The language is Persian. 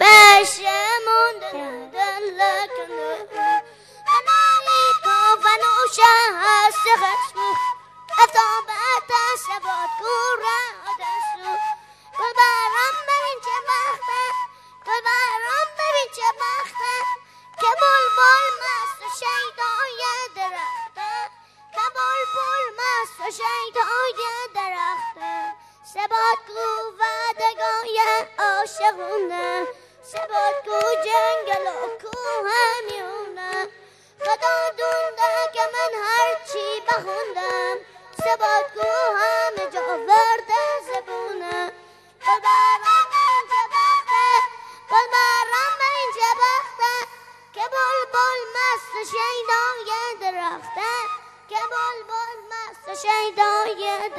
بشمون دلکنه انایی کافن و شهست خشمو. اتابت سبات کورا دستو گل برام ببین چه بخته گل برام ببین چه بخته. که بول مست و شیدای درخته. که بول بول مست و شیدای درخته. کو ودگای عاشقونه سبات کو جنگل و کو همیونه خدا دونده که من هرچی بخوندم. سبات کو همه جا ورده زبونه. گل برام اینجا بخته. گل برام اینجا بخته. که بل بل مست شیدای درخته. که بل بل مست شیدای